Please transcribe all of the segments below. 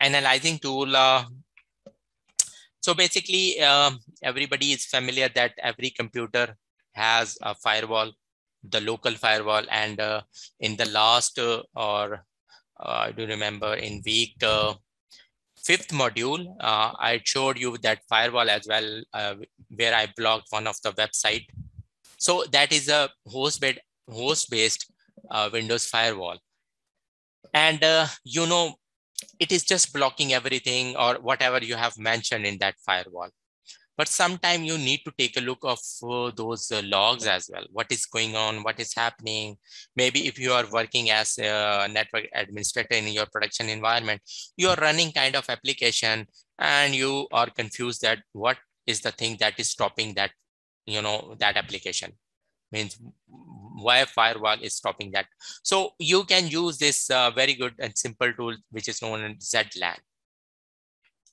analyzing tool. Uh, so basically, uh, everybody is familiar that every computer has a firewall, the local firewall. And uh, in the last, uh, or uh, I do remember in week uh, fifth module, I showed you that firewall as well, where I blocked one of the website. So that is a host-based host-based Windows firewall. And you know, it is just blocking everything or whatever you have mentioned in that firewall. But sometimes you need to take a look of uh, those uh, logs as well. What is going on? What is happening? Maybe if you are working as a network administrator in your production environment, you are running kind of application and you are confused that what is the thing that is stopping that, you know, that application means why firewall is stopping that. So you can use this uh, very good and simple tool, which is known as ZLAN.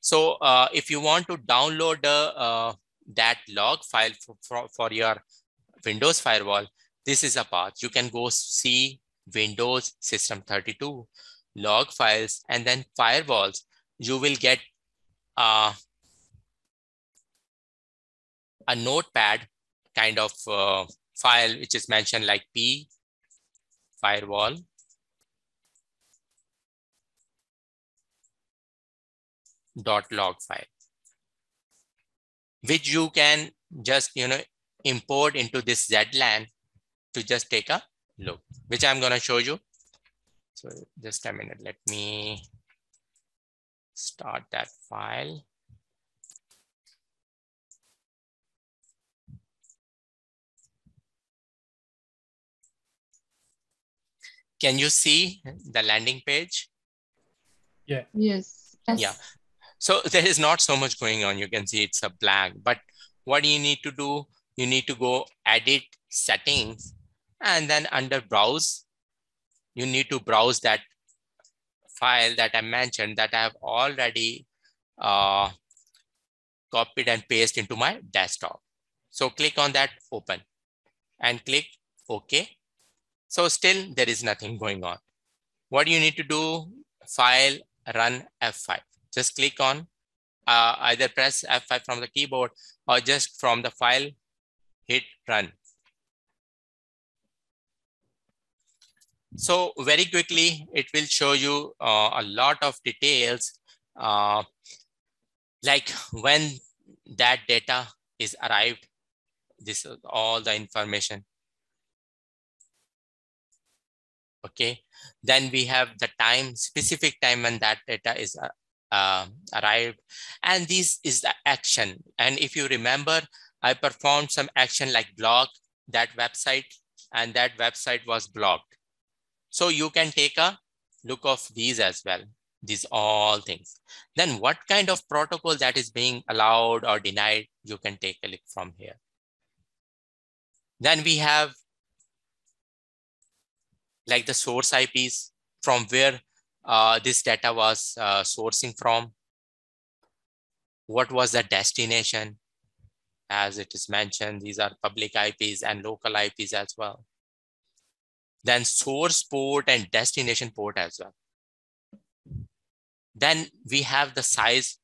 So uh, if you want to download uh, that log file for, for, for, your Windows firewall, this is a path. You can go see Windows System 32 log files and then firewalls. You will get uh, a notepad kind of uh, file which is mentioned like p firewall. Dot log file. Which you can just you know import into this zlan to just take a look which i'm going to show you. So just a minute. Let me start that file Can you see the landing page? Yeah. Yes. yes. Yeah. So there is not so much going on. You can see it's a blank, but what you need to do, you need to go edit settings and then under browse, you need to browse that file that I mentioned that I have already uh, copied and pasted into my desktop. So click on that open and click OK. So still there is nothing going on. What you need to do, file, run F5. Just click on uh, either press F5 from the keyboard or just from the file, hit run. So very quickly, it will show you uh, a lot of details, uh, like when that data is arrived, this is all the information okay? Then we have the time specific time when that data is uh, uh, arrived. And this is the action. And if you remember i performed some action like block that website and that website was blocked. So you can take a look of these as well these all things. Then what kind of protocol that is being allowed or denied you can take a look from here. Then we have like the source IPs from where uh, this data was uh, sourcing from. What was the destination? As it is mentioned, these are public IPs and local IPs as well. Then source port and destination port as well. Then we have the size,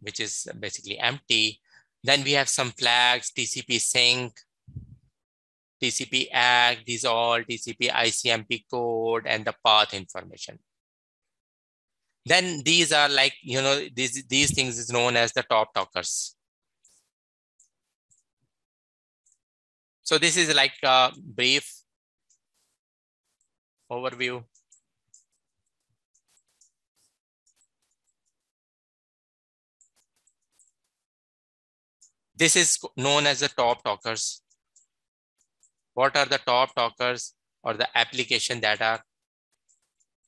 which is basically empty. Then we have some flags, TCP SYN, TCP ACK, these all TCP ICMP code and the path information. Then these are like, you know, these, these things is known as the top talkers. So this is like a brief overview. This is known as the top talkers what are the top talkers or the application that are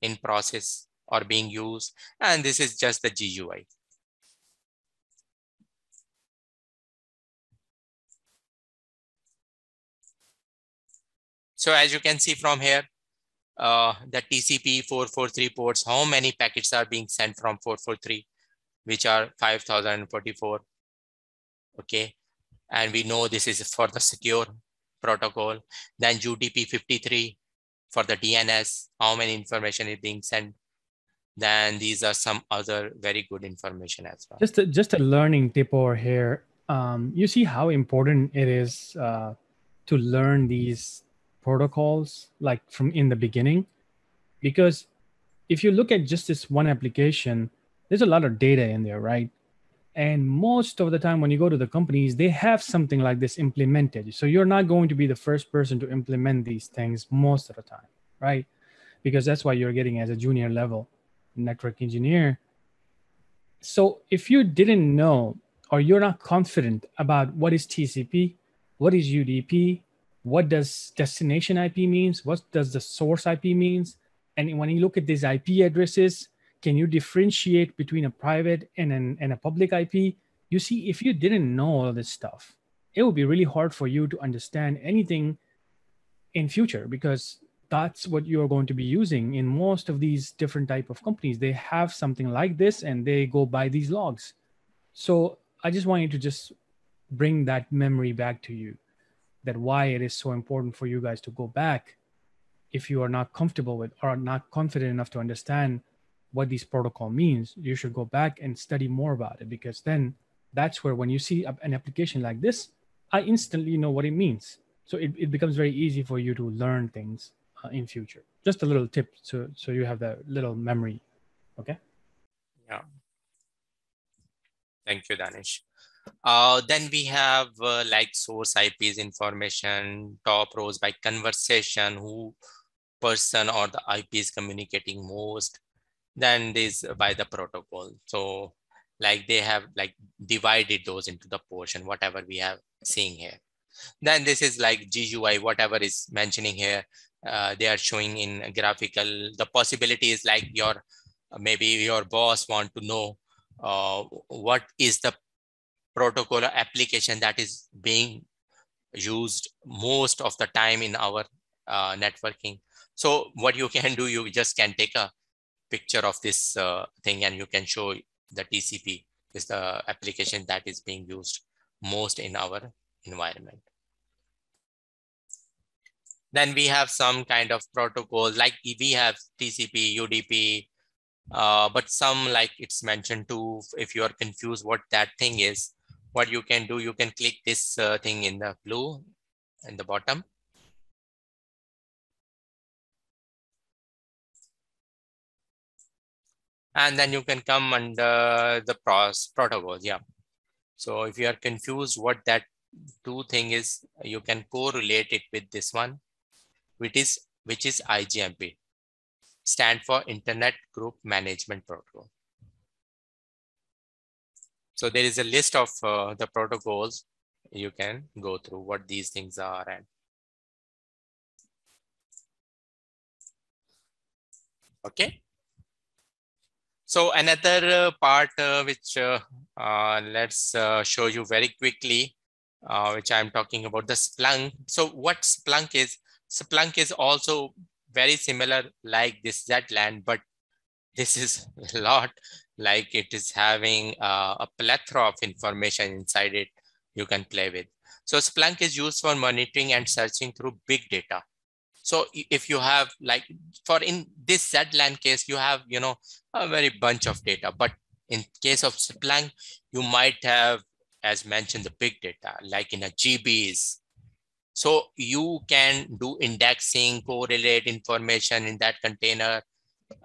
in process or being used. And this is just the GUI. So as you can see from here, uh, the TCP 443 ports, how many packets are being sent from 443, which are 5044. Okay. And we know this is for the secure protocol, then UDP 53 for the DNS, how many information is being sent. then these are some other very good information as well. Just a, just a learning tip over here. Um, you see how important it is uh, to learn these protocols like from in the beginning, because if you look at just this one application, there's a lot of data in there, right? And most of the time, when you go to the companies, they have something like this implemented. So you're not going to be the first person to implement these things most of the time, right? Because that's why you're getting as a junior level network engineer. So if you didn't know or you're not confident about what is TCP, what is UDP, what does destination IP means, what does the source IP means, and when you look at these IP addresses, can you differentiate between a private and, an, and a public IP? You see, if you didn't know all this stuff, it would be really hard for you to understand anything in future because that's what you are going to be using in most of these different type of companies they have something like this and they go by these logs so i just want you to just bring that memory back to you that why it is so important for you guys to go back if you are not comfortable with or not confident enough to understand what these protocol means, you should go back and study more about it because then that's where when you see an application like this, I instantly know what it means. So it, it becomes very easy for you to learn things uh, in future. Just a little tip so so you have that little memory. Okay. Yeah. Thank you, Danish. Uh, then we have uh, like source IPs information, top rows by conversation, who person or the IP is communicating most, than this by the protocol. So like they have like divided those into the portion, whatever we have seeing here. Then this is like GUI, whatever is mentioning here, uh, they are showing in graphical. The possibility is like your, maybe your boss want to know uh, what is the protocol application that is being used most of the time in our uh, networking. So what you can do, you just can take a picture of this uh, thing and you can show the TCP is the application that is being used most in our environment. Then we have some kind of protocol like we have TCP, UDP, uh, but some like it's mentioned too, if you are confused what that thing is, what you can do, you can click this uh, thing in the blue in the bottom and then you can come under the pros protocols. Yeah. So if you are confused what that two thing is, you can correlate it with this one, which is which is IGMP, stand for Internet Group Management Protocol. So there is a list of uh, the protocols you can go through what these things are and okay so another uh, part uh, which uh, let's show you very quickly, which I'm talking about the Splunk. So what Splunk is, Splunk is also very similar like this ZLAN, but this is a lot like it is having uh, a plethora of information inside it you can play with. So Splunk is used for monitoring and searching through big data. So if you have like for in this ZLAN case, you have, you know, a very bunch of data, but in case of Splunk, you might have, as mentioned, the big data, like in a GBs. So you can do indexing, correlate information in that container,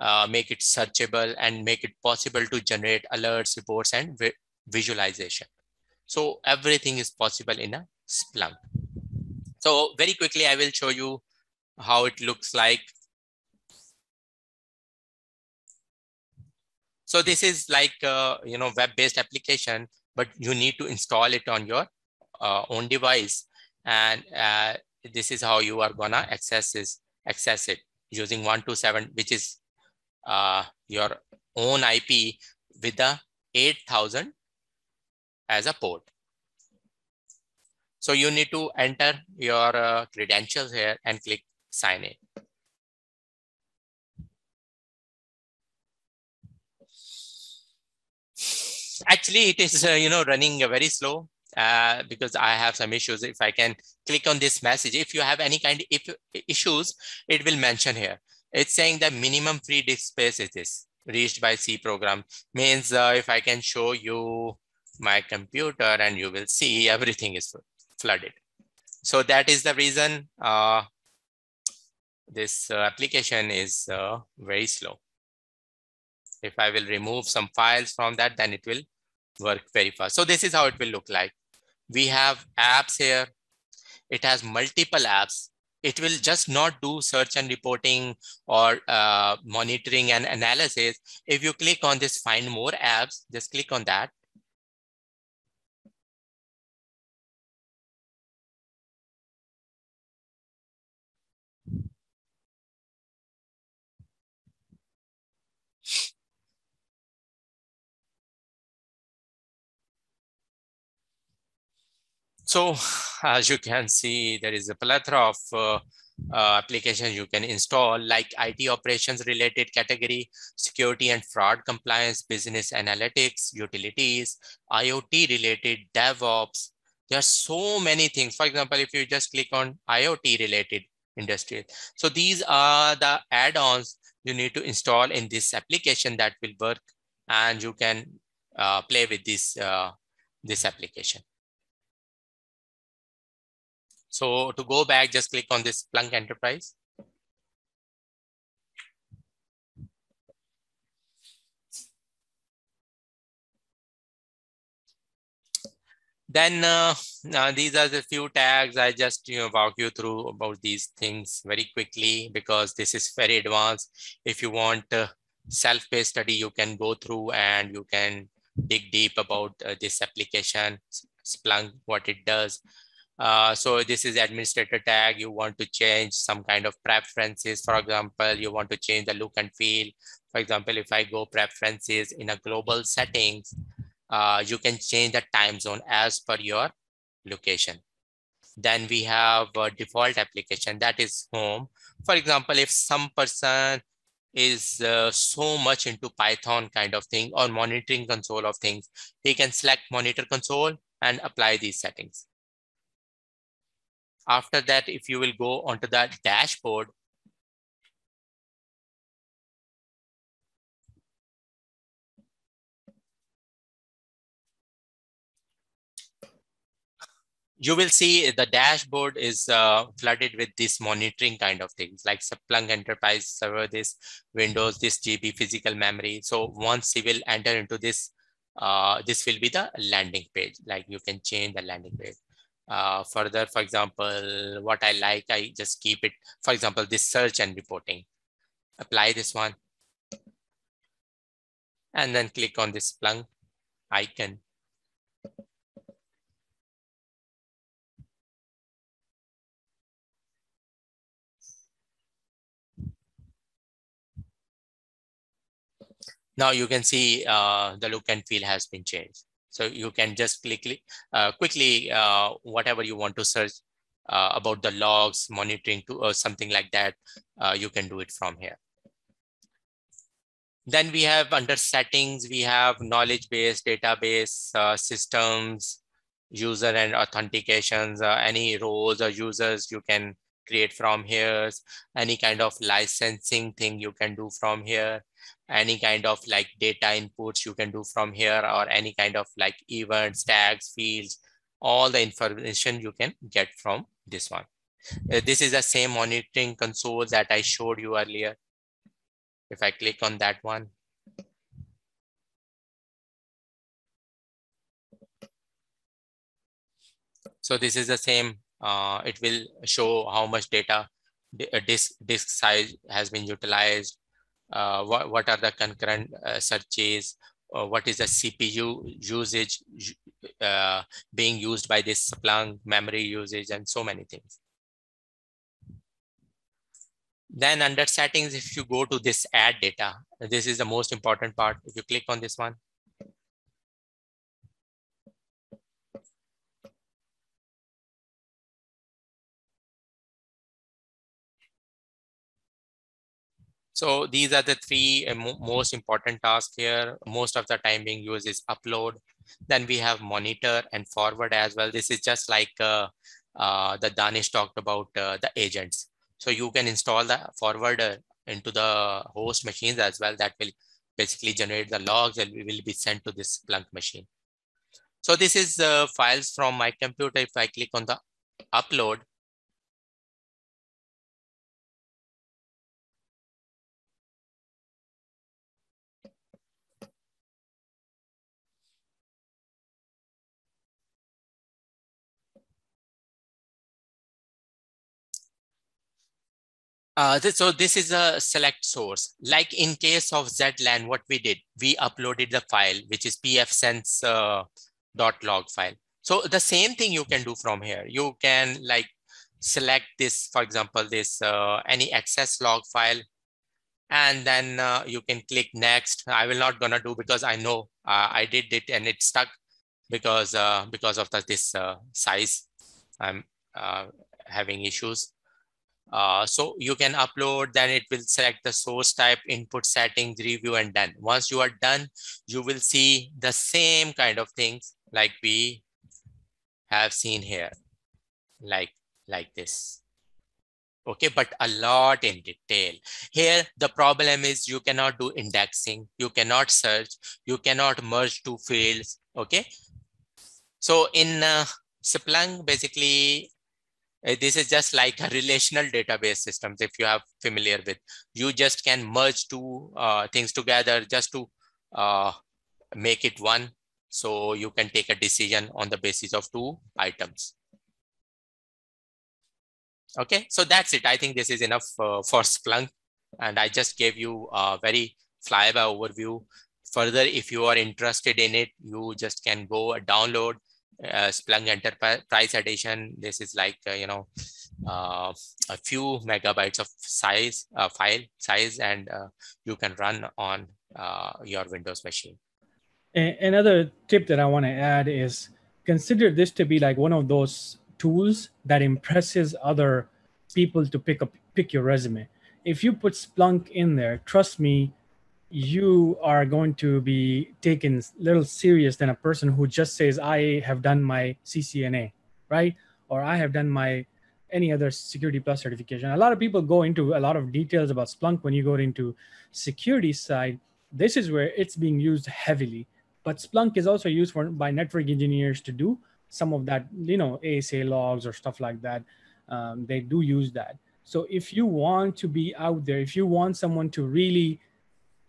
uh, make it searchable and make it possible to generate alerts, reports, and vi visualization. So everything is possible in a Splunk. So very quickly, I will show you how it looks like. So this is like, uh, you know, web-based application, but you need to install it on your uh, own device. And uh, this is how you are gonna access this, access it using 127, which is uh, your own IP with the 8000 as a port. So you need to enter your uh, credentials here and click sign it. Actually, it is, uh, you know, running very slow uh, because I have some issues. If I can click on this message, if you have any kind of issues, it will mention here. It's saying that minimum free disk space is this. reached by C program means uh, if I can show you my computer and you will see everything is flooded. So that is the reason uh, this uh, application is uh, very slow. If I will remove some files from that, then it will work very fast. So this is how it will look like. We have apps here. It has multiple apps. It will just not do search and reporting or uh, monitoring and analysis. If you click on this find more apps, just click on that. So as you can see, there is a plethora of uh, uh, applications you can install like IT operations related category, security and fraud compliance, business analytics, utilities, IoT related DevOps. There are so many things. For example, if you just click on IoT related industry. So these are the add-ons you need to install in this application that will work and you can uh, play with this, uh, this application. So to go back, just click on this Splunk Enterprise. Then uh, uh, these are the few tags. I just you know walk you through about these things very quickly because this is very advanced. If you want uh, self-paced study, you can go through and you can dig deep about uh, this application, Splunk, what it does. Uh, so this is administrator tag. You want to change some kind of preferences. For example, you want to change the look and feel. For example, if I go preferences in a global settings, uh, you can change the time zone as per your location. Then we have a default application that is home. For example, if some person is uh, so much into Python kind of thing or monitoring console of things, he can select monitor console and apply these settings. After that, if you will go onto the dashboard, you will see the dashboard is uh, flooded with this monitoring kind of things like Splunk Enterprise Server, this Windows, this GB physical memory. So once you will enter into this, uh, this will be the landing page. Like you can change the landing page uh, further, for example, what I like, I just keep it, for example, this search and reporting. Apply this one. And then click on this Splunk icon. Now you can see uh, the look and feel has been changed. So you can just quickly, uh, quickly uh, whatever you want to search uh, about the logs, monitoring to or something like that, uh, you can do it from here. Then we have under settings, we have knowledge base, database, uh, systems, user and authentications, uh, any roles or users you can create from here, any kind of licensing thing you can do from here any kind of like data inputs you can do from here or any kind of like events, tags, fields, all the information you can get from this one. Uh, this is the same monitoring console that I showed you earlier. If I click on that one. So this is the same, uh, it will show how much data uh, disk, disk size has been utilized, uh, what, what are the concurrent uh, searches, uh, what is the CPU usage uh, being used by this Splunk memory usage and so many things. Then under settings, if you go to this add data, this is the most important part. If you click on this one, So these are the three uh, most important tasks here. Most of the time being used is upload. Then we have monitor and forward as well. This is just like uh, uh, the Danish talked about uh, the agents. So you can install the forwarder into the host machines as well. That will basically generate the logs and will be sent to this Splunk machine. So this is uh, files from my computer. If I click on the upload, Uh, this, so this is a select source. Like in case of Zlan, what we did, we uploaded the file, which is pfsense uh, dot log file. So the same thing you can do from here. You can like select this, for example, this uh, any access log file, and then uh, you can click next. I will not gonna do because I know uh, I did it and it stuck because uh, because of the, this uh, size. I'm having issues. Uh, so you can upload, then it will select the source type, input settings, review, and done. Once you are done, you will see the same kind of things like we have seen here, like, like this. Okay, but a lot in detail. Here, the problem is you cannot do indexing, you cannot search, you cannot merge two fields. Okay, so in uh, Splunk, basically, this is just like a relational database systems if you are familiar with. You just can merge two uh, things together just to uh, make it one. So you can take a decision on the basis of two items. Okay so that's it. I think this is enough uh, for splunk. And i just gave you a very flyby overview. Further if you are interested in it you just can go download uh, Splunk Enterprise Edition. This is like, uh, you know, uh, a few megabytes of size, uh, file size, and uh, you can run on uh, your Windows machine. Another tip that I want to add is consider this to be like one of those tools that impresses other people to pick up pick your resume. If you put Splunk in there, trust me, you are going to be taken little serious than a person who just says i have done my ccna right? Or i have done my any other security plus certification. A lot of people go into a lot of details about splunk when you go into security side. This is where it's being used heavily. But splunk is also used for by network engineers to do some of that you know asa logs or stuff like that. Um, they do use that. So if you want to be out there if you want someone to really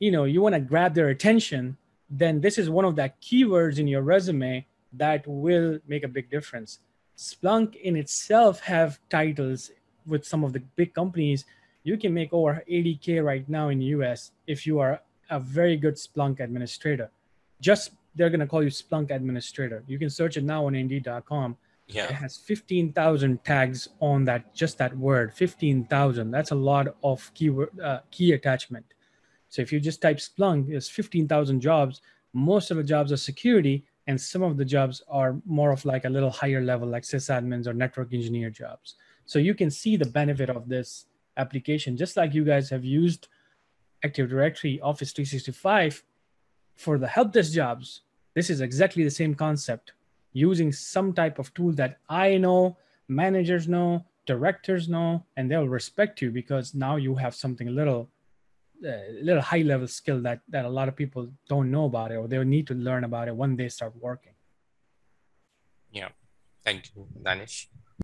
you know you want to grab their attention then this is one of the keywords in your resume that will make a big difference. Splunk in itself have titles with some of the big companies. You can make over 80k right now in the us if you are a very good splunk administrator. Just they're going to call you splunk administrator. You can search it now on indeed.com yeah. it has 15,000 tags on that just that word 15,000 that's a lot of keyword uh, key attachment so if you just type Splunk, there's 15,000 jobs. Most of the jobs are security, and some of the jobs are more of like a little higher level, like sysadmins or network engineer jobs. So you can see the benefit of this application, just like you guys have used Active Directory, Office 365 for the help desk jobs. This is exactly the same concept using some type of tool that I know, managers know, directors know, and they'll respect you because now you have something a little a little high level skill that that a lot of people don't know about it or they need to learn about it when they start working. Yeah. Thank you danish